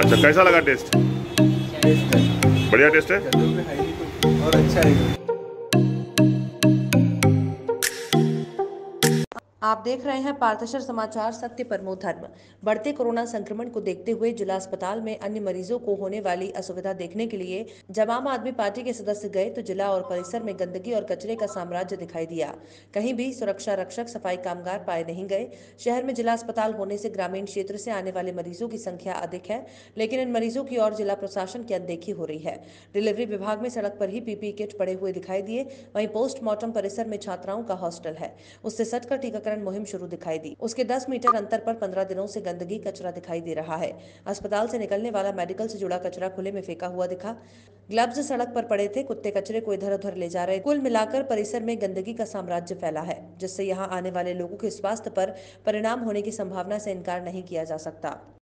कैसा लगा टेस्ट? बढ़िया टेस्ट है? और अच्छा है। आप देख रहे हैं पार्थशर समाचार, सत्य परमो धर्म। बढ़ते कोरोना संक्रमण को देखते हुए जिला अस्पताल में अन्य मरीजों को होने वाली असुविधा देखने के लिए जब आम आदमी पार्टी के सदस्य गए तो जिला और परिसर में गंदगी और कचरे का साम्राज्य दिखाई दिया। कहीं भी सुरक्षा रक्षक, सफ़ाई कामगार पाए नहीं गए। शहर में जिला अस्पताल होने से ग्रामीण क्षेत्र से आने वाले मरीजों की संख्या अधिक है, लेकिन इन मरीजों की ओर जिला प्रशासन की अनदेखी हो रही है। डिलीवरी विभाग में सड़क पर ही पीपी किट पड़े हुए दिखाई दिए। वहीं पोस्टमार्टम परिसर में छात्राओं का हॉस्टल है। उससे सटकर टीकाकरण मुहिम शुरू दिखाई दी। उसके 10 मीटर अंतर पर 15 दिनों से गंदगी कचरा दिखाई दे रहा है। अस्पताल से निकलने वाला मेडिकल से जुड़ा कचरा खुले में फेंका हुआ दिखा। ग्लब्स सड़क पर पड़े थे, कुत्ते कचरे को इधर उधर ले जा रहे। कुल मिलाकर परिसर में गंदगी का साम्राज्य फैला है, जिससे यहाँ आने वाले लोगों के स्वास्थ्य पर परिणाम होने की संभावना से इनकार नहीं किया जा सकता।